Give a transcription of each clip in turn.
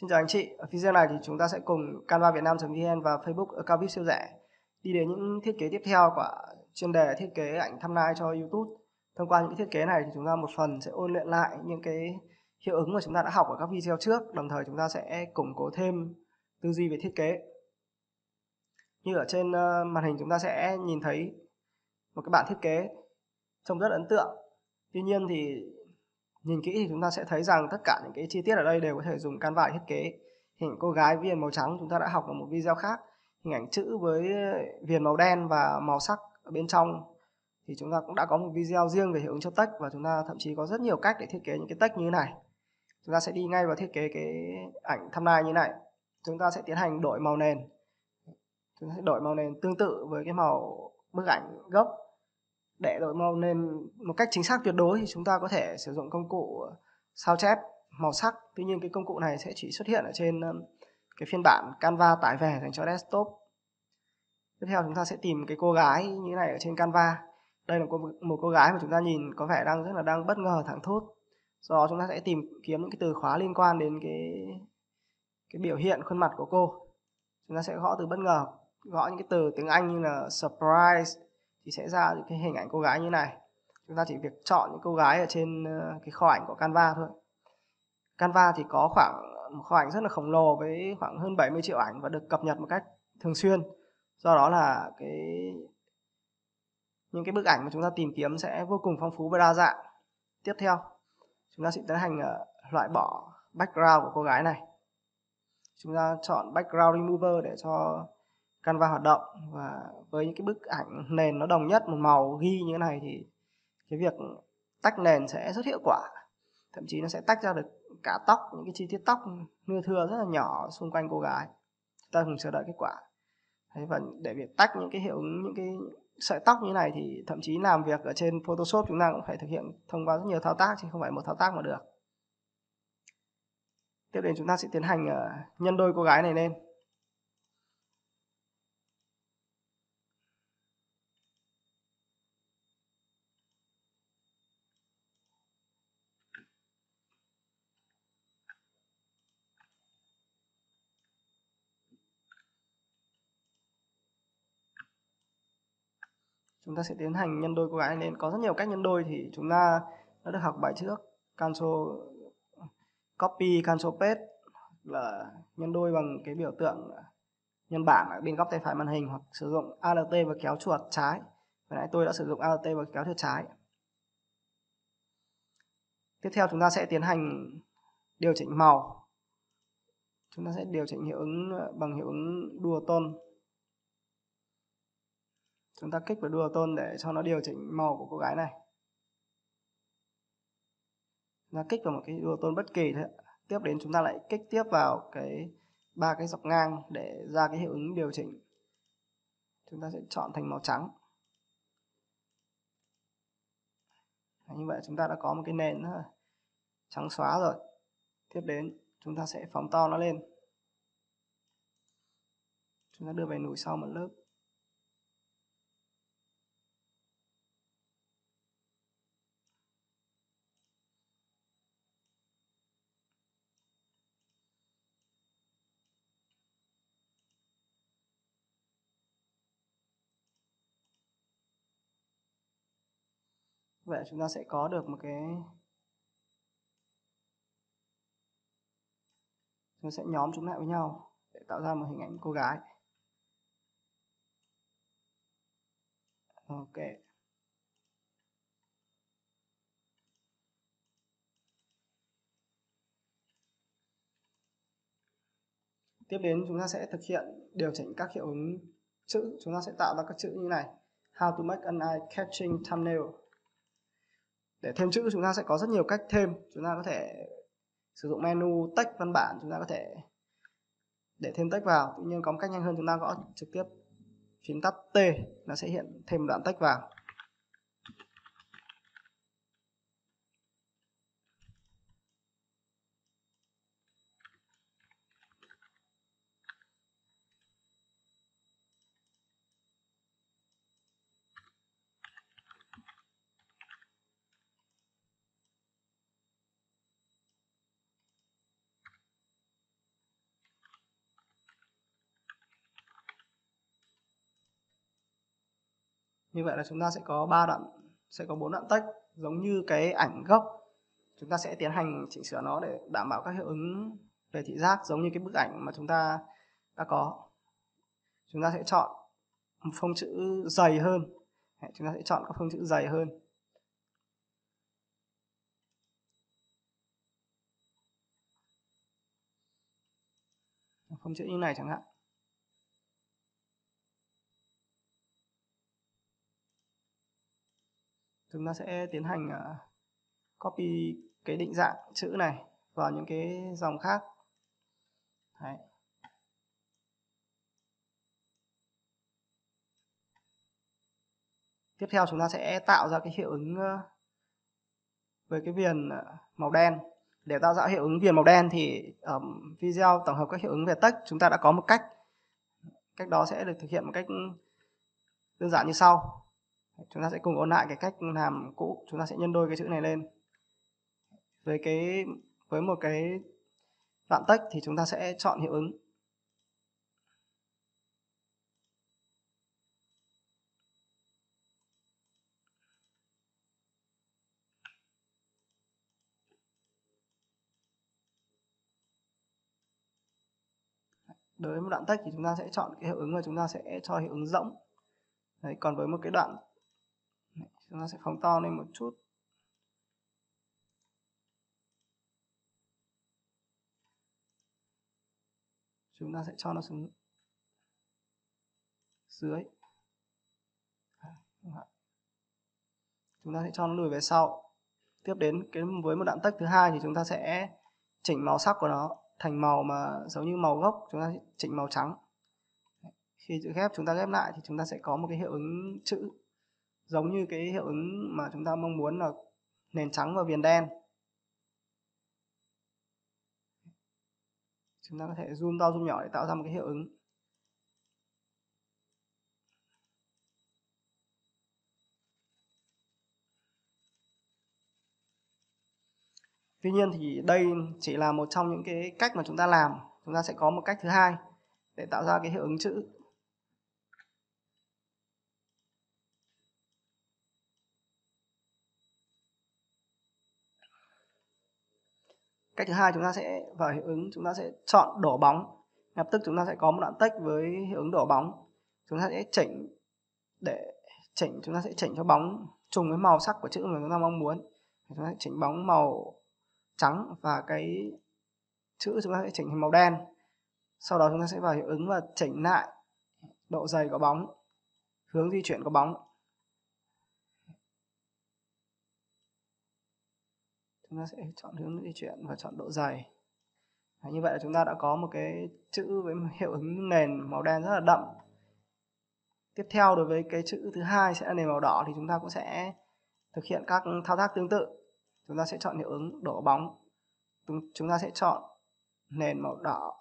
Xin chào anh chị, ở video này thì chúng ta sẽ cùng Canva Việt Nam.vn và Facebook Cao VIP siêu rẻ đi đến những thiết kế tiếp theo của chuyên đề thiết kế ảnh thumbnail cho YouTube. Thông qua những thiết kế này thì chúng ta một phần sẽ ôn luyện lại những cái hiệu ứng mà chúng ta đã học ở các video trước, đồng thời chúng ta sẽ củng cố thêm tư duy về thiết kế. Như ở trên ờ, màn hình chúng ta sẽ nhìn thấy một cái bản thiết kế trông rất ấn tượng. Tuy nhiên thì nhìn kỹ thì chúng ta sẽ thấy rằng tất cả những cái chi tiết ở đây đều có thể dùng Canva thiết kế. Hình cô gái viền màu trắng chúng ta đã học ở một video khác. Hình ảnh chữ với ờ, viền màu đen và màu sắc ở bên trong. Thì chúng ta cũng đã có một video riêng về hiệu ứng cho text và chúng ta thậm chí có rất nhiều cách để thiết kế những cái text như thế này. Chúng ta sẽ đi ngay vào thiết kế cái ảnh thumbnail như thế này. Chúng ta sẽ tiến hành đổi màu nền. Chúng ta sẽ đổi màu nền tương tự với cái màu bức ảnh gốc để đổi màu lên một cách chính xác tuyệt đối thì chúng ta có thể sử dụng công cụ ờ, sao chép màu sắc. Tuy nhiên cái công cụ này sẽ chỉ xuất hiện ở trên cái phiên bản Canva tải về dành cho desktop. Tiếp theo chúng ta sẽ tìm cái cô gái như thế này ở trên Canva. Đây là một cô gái mà chúng ta nhìn có vẻ đang rất là đang bất ngờ thẳng thốt. Do đó chúng ta sẽ tìm kiếm những cái từ khóa liên quan đến cái cái biểu hiện khuôn mặt của cô. Chúng ta sẽ gõ từ bất ngờ, gõ những cái từ tiếng Anh như là surprise thì sẽ ra những cái hình ảnh cô gái như này. Chúng ta chỉ việc chọn những cô gái ở trên ờ, cái kho ảnh của Canva thôi. Canva thì có khoảng, một kho ảnh rất là khổng lồ với khoảng hơn 70 triệu ảnh và được cập nhật một cách thường xuyên. Do đó là cái, những cái bức ảnh mà chúng ta tìm kiếm sẽ vô cùng phong phú và đa dạng. Tiếp theo, chúng ta sẽ tiến hành ờ, loại bỏ background của cô gái này. Chúng ta chọn background remover để cho Canva hoạt động và với những cái bức ảnh nền nó đồng nhất, một màu ghi như thế này thì cái việc tách nền sẽ rất hiệu quả. Thậm chí nó sẽ tách ra được cả tóc, những cái chi tiết tóc nưa thưa rất là nhỏ xung quanh cô gái. Ta cùng chờ đợi kết quả. Thế và để việc tách những cái hiệu ứng những cái sợi tóc như này thì thậm chí làm việc ở trên Photoshop chúng ta cũng phải thực hiện thông qua rất nhiều thao tác chứ không phải một thao tác mà được. Tiếp đến chúng ta sẽ tiến hành ờ, nhân đôi cô gái này lên. Chúng ta sẽ tiến hành nhân đôi cô gái lên có rất nhiều cách nhân đôi thì chúng ta đã được học bài trước. Cancel, copy, cancel paste là nhân đôi bằng cái biểu tượng nhân bản ở bên góc tay phải màn hình hoặc sử dụng alt và kéo chuột trái. Vừa nãy tôi đã sử dụng alt và kéo chuột trái. Tiếp theo chúng ta sẽ tiến hành điều chỉnh màu. Chúng ta sẽ điều chỉnh hiệu ứng ờ, bằng hiệu ứng dual tone chúng ta kích vào đua tôn để cho nó điều chỉnh màu của cô gái này. Chúng ta kích vào một cái đua tôn bất kỳ thôi tiếp đến chúng ta lại kích tiếp vào cái ba cái dọc ngang để ra cái hiệu ứng điều chỉnh. Chúng ta sẽ chọn thành màu trắng. Như vậy chúng ta đã có một cái nền trắng xóa rồi. Tiếp đến chúng ta sẽ phóng to nó lên. Chúng ta đưa về nùi sau một lớp. Vậy chúng ta sẽ có được một cái, chúng ta sẽ nhóm chúng lại với nhau để tạo ra một hình ảnh cô gái. Ok. Tiếp đến chúng ta sẽ thực hiện điều chỉnh các hiệu ứng chữ. Chúng ta sẽ tạo ra các chữ như này how to make an eye catching thumbnail để thêm chữ chúng ta sẽ có rất nhiều cách thêm. Chúng ta có thể sử dụng menu text văn bản, chúng ta có thể để thêm text vào. Tuy nhiên có một cách nhanh hơn, chúng ta gõ trực tiếp phím tắt T, nó sẽ hiện thêm đoạn text vào. Như vậy là chúng ta sẽ có ba đoạn, sẽ có bốn đoạn tách giống như cái ảnh gốc. Chúng ta sẽ tiến hành chỉnh sửa nó để đảm bảo các hiệu ứng về thị giác giống như cái bức ảnh mà chúng ta đã có. Chúng ta sẽ chọn phông chữ dày hơn. Chúng ta sẽ chọn các phông chữ dày hơn. Phông chữ như này chẳng hạn. Chúng ta sẽ tiến hành uh, copy cái định dạng chữ này vào những cái dòng khác. Đấy. tiếp theo chúng ta sẽ tạo ra cái hiệu ứng với cái viền à, màu đen. Để tạo ra hiệu ứng viền màu đen thì um, video tổng hợp các hiệu ứng về text chúng ta đã có một cách. Cách đó sẽ được thực hiện một cách đơn giản như sau chúng ta sẽ cùng ôn lại cái cách làm cũ. Chúng ta sẽ nhân đôi cái chữ này lên. Với cái với một cái đoạn text thì chúng ta sẽ chọn hiệu ứng. Đối với một đoạn text thì chúng ta sẽ chọn cái hiệu ứng và chúng ta sẽ cho hiệu ứng rỗng. Đấy, còn với một cái đoạn chúng ta sẽ phóng to lên một chút. Chúng ta sẽ cho nó xuống dưới. À, chúng ta sẽ cho nó lùi về sau. Tiếp đến cái, với một đoạn tách thứ hai thì chúng ta sẽ chỉnh màu sắc của nó thành màu mà giống như màu gốc. Chúng ta sẽ chỉnh màu trắng. Khi chữ ghép, chúng ta ghép lại thì chúng ta sẽ có một cái hiệu ứng chữ giống như cái hiệu ứng mà chúng ta mong muốn là nền trắng và viền đen chúng ta có thể zoom to, zoom nhỏ để tạo ra một cái hiệu ứng Tuy nhiên thì đây chỉ là một trong những cái cách mà chúng ta làm. Chúng ta sẽ có một cách thứ hai để tạo ra cái hiệu ứng chữ. Cách thứ hai chúng ta sẽ vào hiệu ứng, chúng ta sẽ chọn đổ bóng. Lập tức chúng ta sẽ có một đoạn text với hiệu ứng đổ bóng. Chúng ta sẽ chỉnh để chỉnh, chúng ta sẽ chỉnh cho bóng trùng với màu sắc của chữ mà chúng ta mong muốn. Chúng ta sẽ chỉnh bóng màu trắng và cái chữ chúng ta sẽ chỉnh thành màu đen sau đó chúng ta sẽ vào hiệu ứng và chỉnh lại độ dày của bóng, hướng di chuyển của bóng chúng ta sẽ chọn hướng di chuyển và chọn độ dày. Đấy, như vậy là chúng ta đã có một cái chữ với hiệu ứng nền màu đen rất là đậm. Tiếp theo đối với cái chữ thứ hai sẽ là nền màu đỏ thì chúng ta cũng sẽ thực hiện các thao tác tương tự. Chúng ta sẽ chọn hiệu ứng đổ bóng. Chúng ta sẽ chọn nền màu đỏ.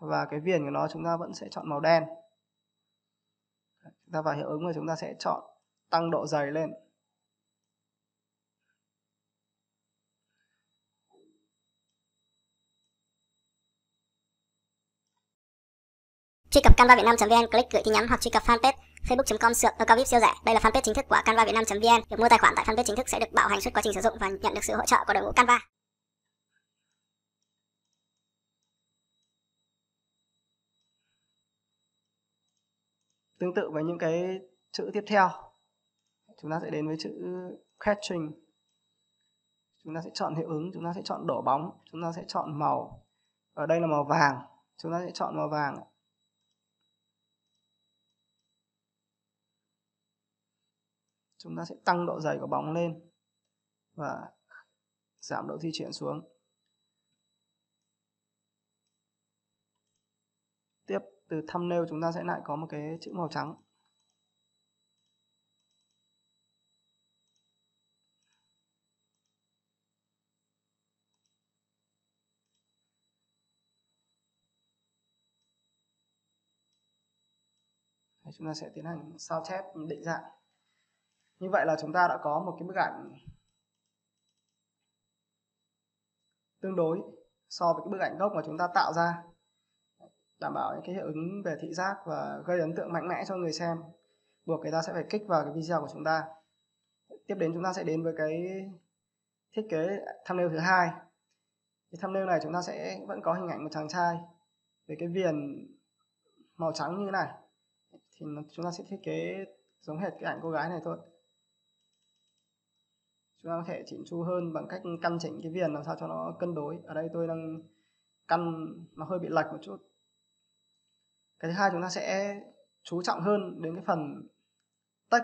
Và cái viền của nó chúng ta vẫn sẽ chọn màu đen. Chúng ta vào hiệu ứng và chúng ta sẽ chọn tăng độ dày lên. Truy cập canvavietnam.vn, click gửi tin nhắn hoặc truy cập fanpage facebook.com sượt cao siêu rẻ. Đây là fanpage chính thức của canvavietnam.vn. Việc mua tài khoản tại fanpage chính thức sẽ được bảo hành suốt quá trình sử dụng và nhận được sự hỗ trợ của đội ngũ Canva. Tương tự với những cái chữ tiếp theo, chúng ta sẽ đến với chữ catching. Chúng ta sẽ chọn hiệu ứng, chúng ta sẽ chọn đổ bóng, chúng ta sẽ chọn màu. Ở đây là màu vàng, chúng ta sẽ chọn màu vàng. Chúng ta sẽ tăng độ dày của bóng lên và giảm độ di chuyển xuống. Tiếp, từ thumbnail chúng ta sẽ lại có một cái chữ màu trắng chúng ta sẽ tiến hành sao chép định dạng như vậy là chúng ta đã có một cái bức ảnh tương đối so với cái bức ảnh gốc mà chúng ta tạo ra. Đảm bảo những cái hiệu ứng về thị giác và gây ấn tượng mạnh mẽ cho người xem. Buộc người ta sẽ phải kích vào cái video của chúng ta. Tiếp đến chúng ta sẽ đến với cái thiết kế thumbnail thứ hai. Cái thumbnail này chúng ta sẽ vẫn có hình ảnh một chàng trai với cái viền màu trắng như thế này. Thì chúng ta sẽ thiết kế giống hệt cái ảnh cô gái này thôi chúng ta có thể chỉnh chu hơn bằng cách căn chỉnh cái viền làm sao cho nó cân đối. Ở đây tôi đang căn nó hơi bị lệch một chút. Cái thứ hai chúng ta sẽ chú trọng hơn đến cái phần tách.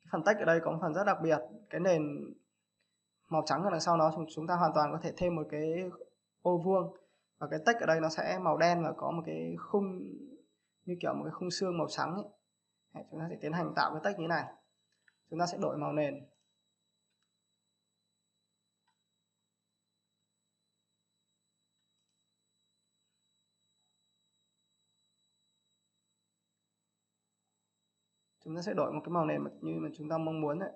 Cái phần tách ở đây có một phần rất đặc biệt. Cái nền màu trắng ở đằng sau nó, chúng ta hoàn toàn có thể thêm một cái ô vuông. Và cái tách ở đây nó sẽ màu đen và có một cái khung, như kiểu một cái khung xương màu trắng ấy. chúng ta sẽ tiến hành tạo cái tách như thế này. Chúng ta sẽ đổi màu nền. Chúng ta sẽ đổi một cái màu nền như mà chúng ta mong muốn đấy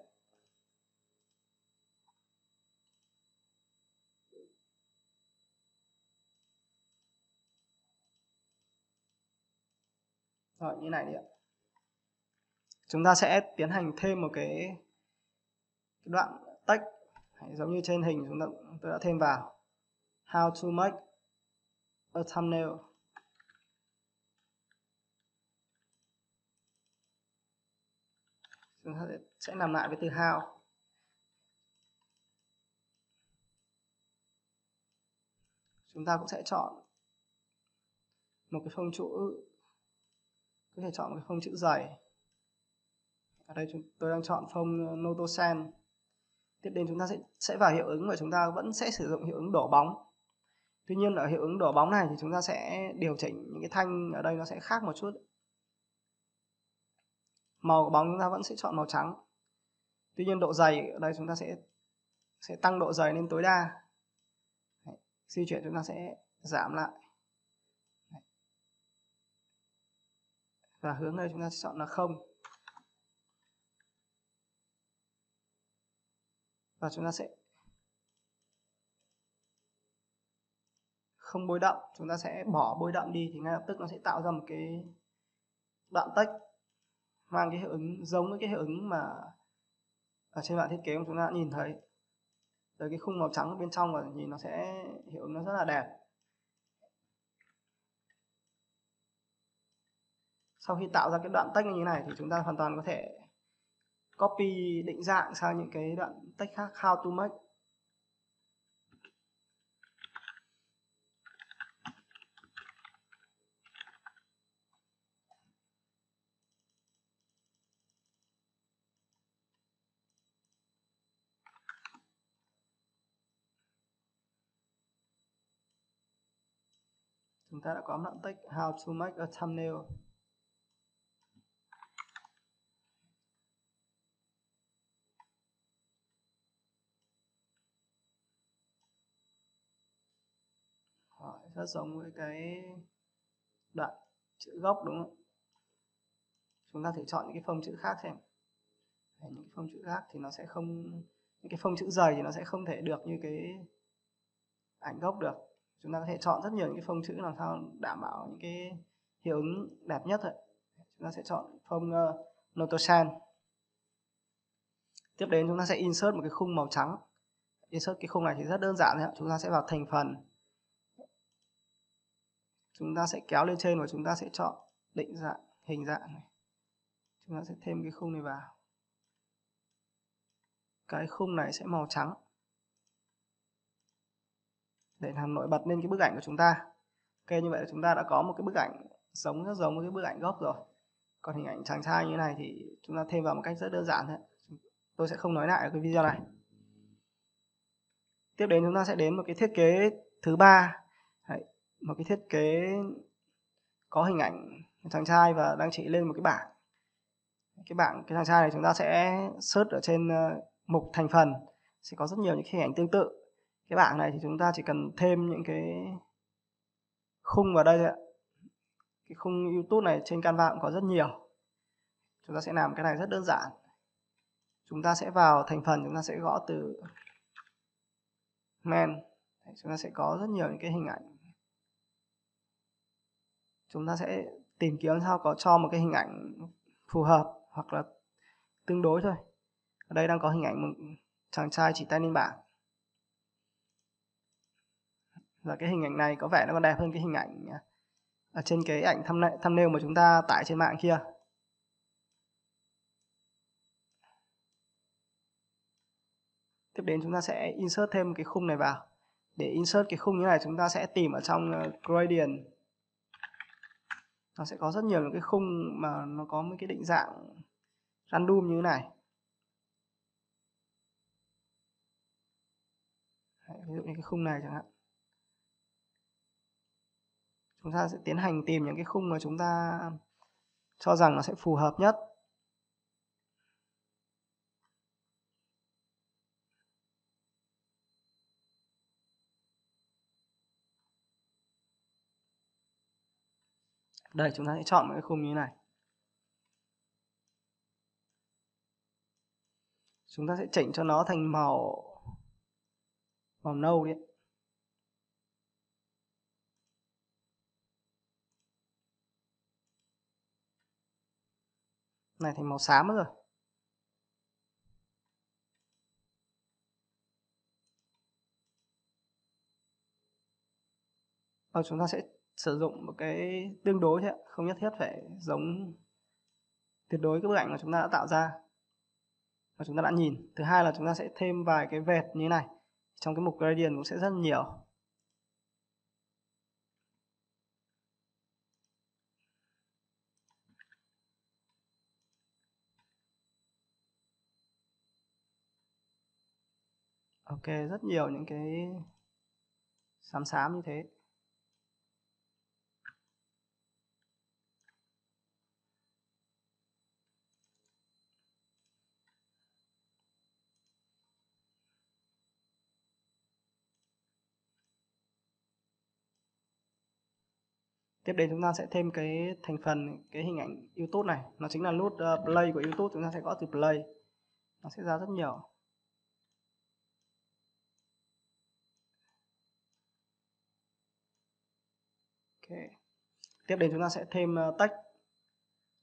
rồi như này đi ạ. Chúng ta sẽ tiến hành thêm một cái, cái đoạn text. Giống như trên hình chúng ta tôi đã thêm vào. How to make a thumbnail. Chúng ta sẽ làm lại với từ how. Chúng ta cũng sẽ chọn một cái phông chữ có thể chọn một cái phông chữ dày. Ở đây chúng tôi đang chọn phông ờ, Notosan tiếp đến chúng ta sẽ sẽ vào hiệu ứng và chúng ta vẫn sẽ sử dụng hiệu ứng đổ bóng. Tuy nhiên ở hiệu ứng đổ bóng này thì chúng ta sẽ điều chỉnh những cái thanh ở đây nó sẽ khác một chút màu của bóng chúng ta vẫn sẽ chọn màu trắng tuy nhiên độ dày, ở đây chúng ta sẽ sẽ tăng độ dày lên tối đa Đấy. di chuyển chúng ta sẽ giảm lại Đấy. và hướng đây chúng ta sẽ chọn là không và chúng ta sẽ không bôi đậm chúng ta sẽ bỏ bôi đậm đi thì ngay lập tức nó sẽ tạo ra một cái đoạn text mang cái hiệu ứng, giống với cái hiệu ứng mà ở trên bản thiết kế của chúng ta nhìn thấy. Rồi cái khung màu trắng bên trong và nhìn nó sẽ hiệu ứng nó rất là đẹp. Sau khi tạo ra cái đoạn text như thế này thì chúng ta hoàn toàn có thể copy định dạng sang những cái đoạn text khác, how to make. Chúng ta đã có đoạn text how to make a thumbnail. Rất giống với cái đoạn chữ gốc đúng không? Chúng ta thử chọn những cái phông chữ khác xem. Đấy, những cái phông chữ khác thì nó sẽ không những cái phông chữ dày thì nó sẽ không thể được như cái ảnh gốc được chúng ta có thể chọn rất nhiều những cái phông chữ làm sao đảm bảo những cái hiệu ứng đẹp nhất thôi. Chúng ta sẽ chọn phông uh, Notosan. Tiếp đến chúng ta sẽ insert một cái khung màu trắng. Insert cái khung này thì rất đơn giản thôi chúng ta sẽ vào thành phần. Chúng ta sẽ kéo lên trên và chúng ta sẽ chọn định dạng hình dạng này. Chúng ta sẽ thêm cái khung này vào. Cái khung này sẽ màu trắng để làm nổi bật lên cái bức ảnh của chúng ta. Ok, như vậy là chúng ta đã có một cái bức ảnh giống rất giống với cái bức ảnh gốc rồi. Còn hình ảnh chàng trai như thế này thì chúng ta thêm vào một cách rất đơn giản thôi. Tôi sẽ không nói lại ở cái video này. Tiếp đến chúng ta sẽ đến một cái thiết kế thứ ba. Một cái thiết kế có hình ảnh chàng trai và đang chỉ lên một cái bảng. Cái bảng, cái chàng trai này chúng ta sẽ search ở trên ờ, mục thành phần. Sẽ có rất nhiều những hình ảnh tương tự cái bảng này thì chúng ta chỉ cần thêm những cái khung vào đây thôi ạ. Cái khung YouTube này trên Canva cũng có rất nhiều. Chúng ta sẽ làm cái này rất đơn giản. Chúng ta sẽ vào thành phần, chúng ta sẽ gõ từ men chúng ta sẽ có rất nhiều những cái hình ảnh. Chúng ta sẽ tìm kiếm sao có cho một cái hình ảnh phù hợp hoặc là tương đối thôi. Ở đây đang có hình ảnh một chàng trai chỉ tay lên bảng và cái hình ảnh này có vẻ nó còn đẹp hơn cái hình ảnh à, ở trên cái ảnh thumbnail mà chúng ta tải trên mạng kia. Tiếp đến chúng ta sẽ insert thêm cái khung này vào. Để insert cái khung như này chúng ta sẽ tìm ở trong ờ, gradient. Nó sẽ có rất nhiều những cái khung mà nó có một cái định dạng random như thế này. Đấy, ví dụ như cái khung này chẳng hạn chúng ta sẽ tiến hành tìm những cái khung mà chúng ta cho rằng nó sẽ phù hợp nhất. Đây, chúng ta sẽ chọn một cái khung như thế này. Chúng ta sẽ chỉnh cho nó thành màu màu nâu đi này thành màu xám rồi. Và chúng ta sẽ sử dụng một cái tương đối thôi không nhất thiết phải giống, tuyệt đối cái bức ảnh mà chúng ta đã tạo ra. Và chúng ta đã nhìn. Thứ hai là chúng ta sẽ thêm vài cái vệt như thế này. Trong cái mục gradient cũng sẽ rất nhiều. Ok rất nhiều những cái xám xám như thế. Tiếp đến chúng ta sẽ thêm cái thành phần cái hình ảnh YouTube này. Nó chính là nút uh, play của YouTube. Chúng ta sẽ gõ từ play. Nó sẽ ra rất nhiều. Ok. Tiếp đến chúng ta sẽ thêm ờ, text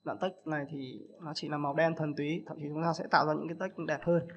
đoạn text này thì nó chỉ là màu đen thuần túy, thậm chí chúng ta sẽ tạo ra những cái text đẹp hơn.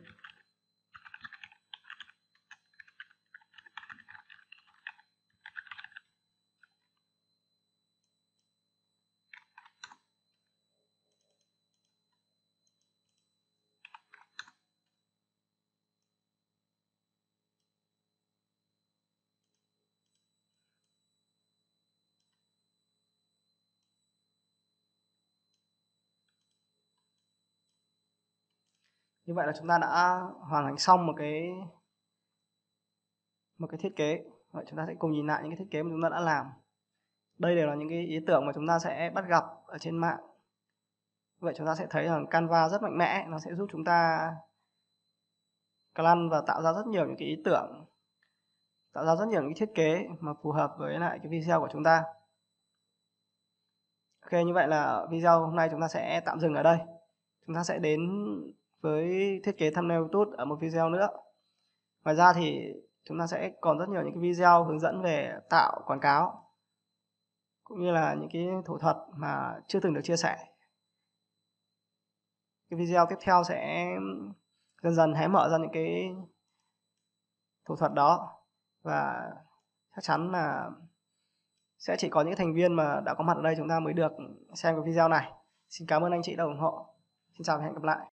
Như vậy là chúng ta đã hoàn thành xong một cái một cái thiết kế. Vậy chúng ta sẽ cùng nhìn lại những cái thiết kế mà chúng ta đã làm. Đây đều là những cái ý tưởng mà chúng ta sẽ bắt gặp ở trên mạng. Vậy chúng ta sẽ thấy rằng Canva rất mạnh mẽ, nó sẽ giúp chúng ta plan và tạo ra rất nhiều những cái ý tưởng, tạo ra rất nhiều những cái thiết kế mà phù hợp với lại cái video của chúng ta. Ok, như vậy là video hôm nay chúng ta sẽ tạm dừng ở đây. Chúng ta sẽ đến với thiết kế thumbnail tốt ở một video nữa. Ngoài ra thì chúng ta sẽ còn rất nhiều những cái video hướng dẫn về tạo quảng cáo, cũng như là những cái thủ thuật mà chưa từng được chia sẻ. Cái video tiếp theo sẽ dần dần hé mở ra những cái thủ thuật đó và chắc chắn là sẽ chỉ có những thành viên mà đã có mặt ở đây chúng ta mới được xem cái video này. Xin cảm ơn anh chị đã ủng hộ. Xin chào và hẹn gặp lại.